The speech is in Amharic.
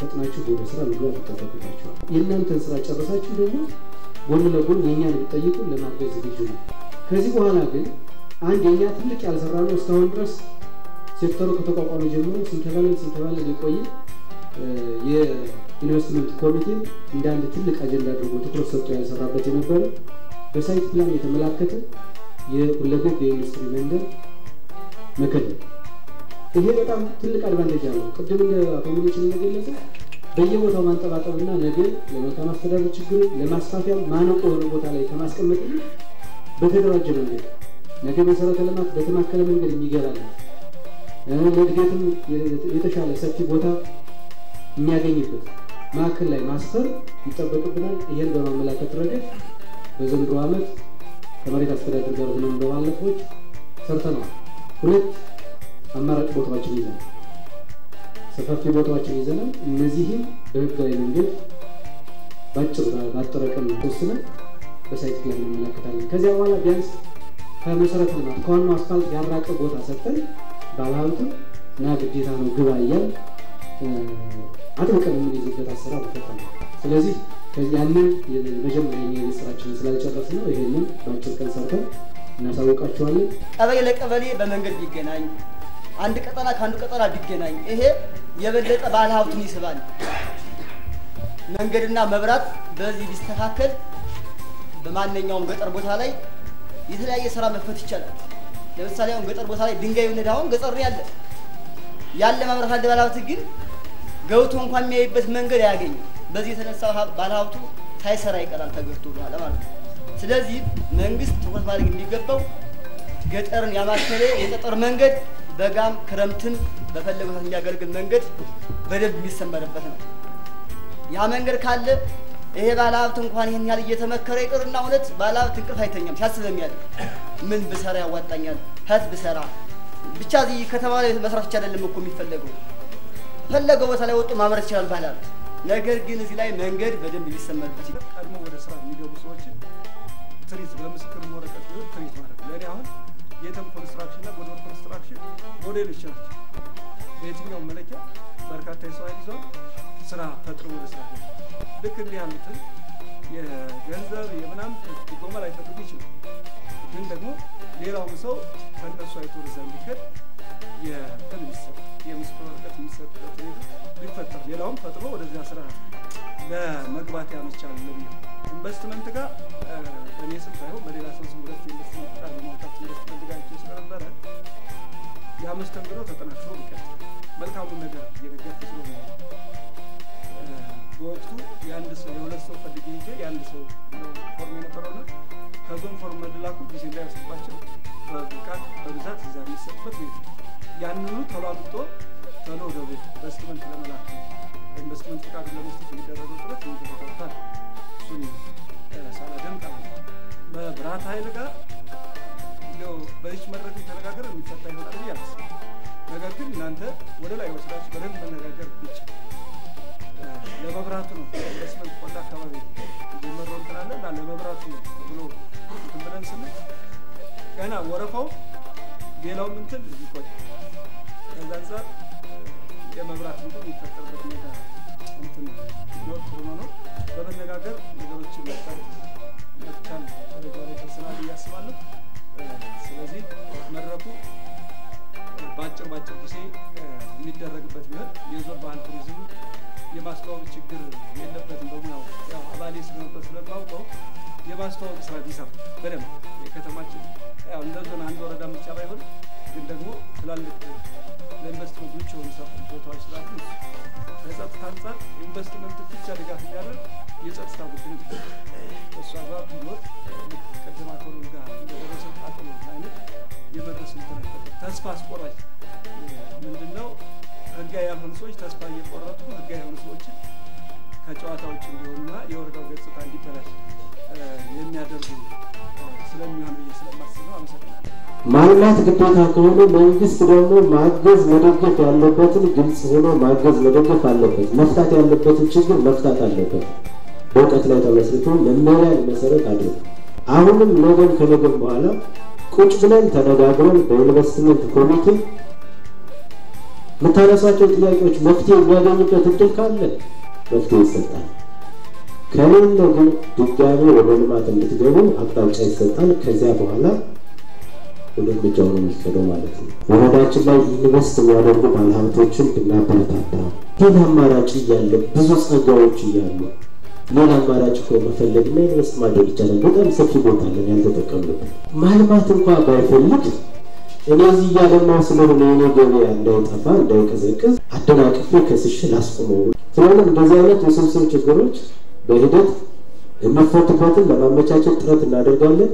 ፈጥናችሁ ወደ ስራ መግባት ይጠበቅባቸዋል። የእናንተን ስራ ጨረሳችሁ ደግሞ ጎን ለጎን የእኛን ብትጠይቁ ለማገዝ ዝግጁ ነው። ከዚህ በኋላ ግን አንድ የእኛ ትልቅ ያልሰራነው እስካሁን ድረስ ሴክተሩ ከተቋቋመ ጀምሮ ስንተባለን ስንተባለን የቆየ የኢንቨስትመንት ኮሚቴ እንደ ትልቅ አጀንዳ አድርጎ ትኩረት ሰጥቶ ያልሰራበት የነበረ በ site plan የተመላከተ የሁለገብ የኢንዱስትሪ መንደር መከለል ይሄ በጣም ትልቅ advantage አለው። ቅድም እንደ አቶ ሙሉችን እንደገለጸ በየቦታው ማንጠባጠብና ነገ ለመልካም አስተዳደር ችግር ለማስፋፊያ ማነቆ የሆነ ቦታ ላይ ከማስቀመጥ በተደራጀ መንገድ ነገ መሰረተ ልማት በተማከለ መንገድ የሚገባል ለእድገትም የተሻለ ሰፊ ቦታ የሚያገኝበት ማዕከል ላይ ማስፈር ይጠበቅብናል። ይህን በማመላከት ረገድ በዘንድሮ ዓመት ከመሬት አስተዳደር ጋር ሆነን በባለፈዎች ሰርተነዋል። ሁለት አማራጭ ቦታዎችን ይዘናል። ሰፋፊ ቦታዎችን ይዘናል። እነዚህም በህጋዊ መንገድ ባጭር ባጠረ ቀን በ site plan እንመለከታለን። ከዚያ በኋላ ቢያንስ ከመሰረተ ልማት ከዋናው አስፋልት ያራቀ ቦታ ሰጥተን ባለሀብትም ና ግዴታ ነው ግባ እያልን አጥብቀን የምንይዝበት አሰራር ይፈታል። ስለዚህ ያንን መጀመሪያ የቤት ስራችንን ስላልጨረስ ነው ይሄንን በአጭር ቀን ሰርተን እናሳውቃቸዋለን። ቀበሌ ለቀበሌ በመንገድ ቢገናኝ፣ አንድ ቀጠና ከአንዱ ቀጠና ቢገናኝ ይሄ የበለጠ ባለሀብቱን ይስባል። መንገድና መብራት በዚህ ቢስተካከል በማንኛውም ገጠር ቦታ ላይ የተለያየ ስራ መክፈት ይቻላል። ለምሳሌ አሁን ገጠር ቦታ ላይ ድንጋይ ብንሄድ አሁን ገጠር ያለ ያለ መብራት አለ። ባለሀብት ግን ገብቶ እንኳን የሚያይበት መንገድ አያገኝም። በዚህ የተነሳ ባለሀብቱ ሳይሰራ ይቀራል ተገፍቶ ማለት ነው። ስለዚህ መንግስት ትኩረት ማድረግ የሚገባው ገጠርን ያማከለ የጠጠር መንገድ በጋም ክረምትም በፈለገው ሰዓት የሚያገለግል መንገድ በደንብ የሚሰመርበት ነው። ያ መንገድ ካለ ይሄ ባለሀብት እንኳን ይህን ያህል እየተመከረ ይቅርና እውነት ባለሀብት እንቅልፍ አይተኛም። ሲያስብ የሚያደርግ ምን ብሰራ ያዋጣኛል፣ ሀት ብሰራ? ብቻ እዚህ ከተማ ላይ መስራት ብቻ አይደለም እኮ የሚፈለገው። ፈለገው ቦታ ላይ ወጡ ማምረት ይችላል ባለሀብት። ነገር ግን እዚህ ላይ መንገድ በደንብ ሊሰመርበት ቀድሞ ወደ ስራ የሚገቡ ሰዎችን ትሪት በምስክር ወረቀት ትሪት ማድረግ። ለእኔ አሁን የተም ኮንስትራክሽን እና ጎዶር ኮንስትራክሽን ሞዴሎች ናቸው። በየትኛውም መለኪያ በርካታ የሰው ኃይል ይዘዋል። ስራ ፈጥሮ ወደ ስራ ልክ እንዲህ ያሉትን የገንዘብ የምናም ድጎማ ላይፈጥሩ ይችላል። ግን ደግሞ ሌላውም ሰው ከእነሱ አይቶ ወደዛ እንዲከድ የትን የሚሰጥ የምስክር ወረቀት የሚሰጥበት ሁኔታ ሊፈጠር ሌላውም ፈጥሮ ወደዚያ ስራ ለመግባት ያመቻል ለሚለው ኢንቨስትመንት ጋር በእኔ ስም ሳይሆን በሌላ ሰው ስም ሁለት ኢንቨስትመንት ጋር ለማውጣት ኢንቨስትመንት ጋር እጅ ስለነበረ ያ መስተንግዶ ተጠናክሮ ቢቀጥል መልካሙን ነገር እየደገፍ ስለሆነ በወቅቱ የአንድ ሰው የሁለት ሰው ፈልጌ ሄጄ የአንድ ሰው ፎርም የነበረውና ከዞን ፎርም መላኩ ጊዜ እንዳይወስድባቸው በብቃት በብዛት እዛ የሚሰጥበት ቤት ያንኑ ተሏልጦ ቶሎ ወደ ቤት ኢንቨስትመንት ለመላክ ኢንቨስትመንት ፍቃድ ለመስጠት የሚደረገው ጥረት ይደረጋል። እሱን ሳላደንቅ መብራት ኃይል ጋር እንደው በዚች መድረክ ተነጋገር የሚፈታ ይሆናል ብዬ አላስብም። ነገር ግን እናንተ ወደ ላይ ወስዳችሁ በደንብ መነጋገር ብቻ ለመብራቱ ነው ኢንቨስትመንት ቆላ አካባቢ የጀመረው እንትን አለ እና ለመብራቱ ብሎ እንትን ብለን ስንል ገና ወረፋው ሌላውም እንትን ይቆይ ከዛ አንጻር የመብራት እንትን የሚፈጠርበት ሁኔታ እንትን ነው። በመነጋገር ነገሮችን መፍታት መቻል ደረጃ ላይ ደርሰናል ብዬ ስለዚህ መድረኩ በአጭር በአጭር ጊዜ የሚደረግበት ቢሆን የዞን ባህል ቱሪዝም የማስተዋወቅ ችግር የለበትም። በሙያው ያው አባሌ ስለነበር ስለማውቀው የማስተዋወቅ ስራ ቢሰራ በደንብ የከተማችን እንደ ዞን አንድ ወረዳ ብቻ ባይሆን ግን ደግሞ ትላልቅ ለኢንቨስትመንት ምቹ የሆኑ ቦታዎች ስላሉ ከጸጥታ አንጻር ኢንቨስትመንት ብቻ ድጋፍ የሚያደርግ የጸጥታ ጉዳይ በእሱ አግባብ ቢኖር ቅድም አቶ ጋር እንደደረሰ ቃጠሎ አይነት የመድረስ ምትነፈጠ ተስፋ አስቆራጭ ምንድን ነው? ህጋዊ ያልሆኑ ሰዎች ተስፋ እየቆረጡ ህጋዊ የሆኑ ሰዎችን ከጨዋታ ውጭ እንዲሆኑና የወረዳው ገጽታ እንዲበላሽ የሚያደርጉ ስለሚሆን ብዬ ስለማስብ ነው። አመሰግናለሁ። ማልማት ግዴታ ከሆነ መንግስት ደግሞ ማገዝ መደገፍ ያለበትን ግልጽ ሆኖ ማገዝ መደገፍ አለበት። መፍታት ያለበትን ችግር መፍታት አለበት። በእውቀት ላይ ተመስርቶ መመሪያን መሰረት አድርጎ አሁንም ነገም ከነገም በኋላ ቁጭ ብለን ተነጋግረን በኢንቨስትመንት ኮሚቴ የምታነሷቸው ጥያቄዎች መፍትሄ የሚያገኙበት እድል ካለ መፍትሄ ይሰጣል። ከሌለ ግን ድጋሚ ወደ ልማት እንድትገቡ አቅጣጫ ይሰጣል። ከዚያ በኋላ እርምጃው ነው የሚወሰደው ማለት ነው። ወረዳችን ላይ ኢንቨስት የሚያደርጉ ባለሀብቶችን ብናበረታታ፣ ሌላ አማራጭ እያለ ብዙ ጸጋዎች እያሉ ሌላ አማራጭ እኮ መፈለግና ኢንቨስት ማድረግ ይቻላል። በጣም ሰፊ ቦታ አለን ያልተጠቀምንበት። ማልማት እንኳ ባይፈልግ እኔ እዚህ እያለማው ስለሆነ የኔ ገበያ እንዳይጠፋ እንዳይቀዘቅዝ አደናቅፌ ከስሽ ላስቆመው። ስለሆነ እንደዚህ አይነት ውስብስብ ችግሮች በሂደት የሚፈቱበትን ለማመቻቸት ጥረት እናደርጋለን።